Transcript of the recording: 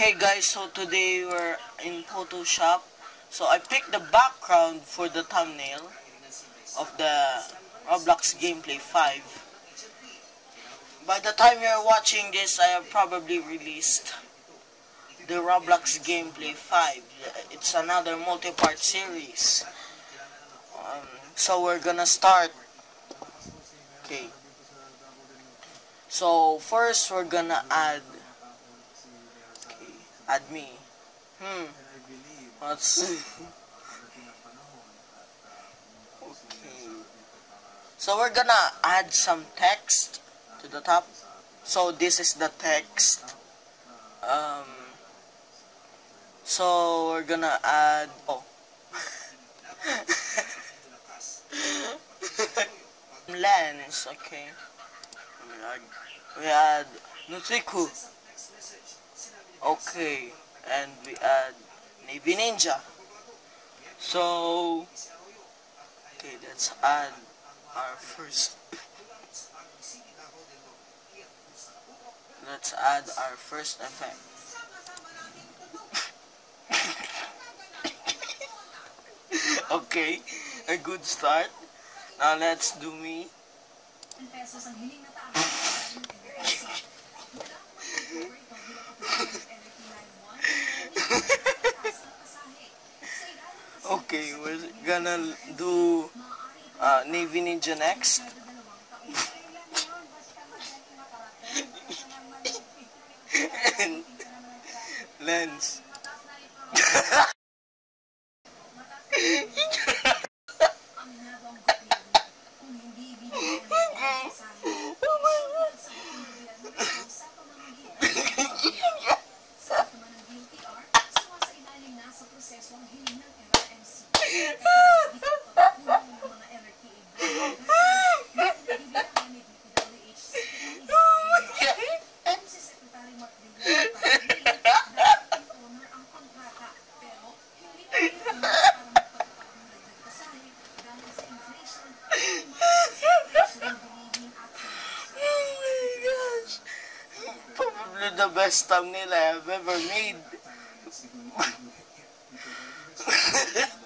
Okay guys, so today we're in Photoshop. So I picked the background for the thumbnail of the Roblox Gameplay 5. By the time you're watching this, I have probably released the Roblox Gameplay 5. It's another multi-part series. Um, so we're gonna start. Okay. So first we're gonna add add me. Hmm. What's Okay. So we're gonna add some text to the top. So this is the text. Um so we're gonna add oh lens, okay. We add, we add Nutriku. Okay, and we add Navy Ninja. So, okay, let's add our first. let's add our first effect. okay, a good start. Now let's do me. Okay, we're gonna do uh, Navy Ninja next. and lens. probably the best thumbnail I have ever made.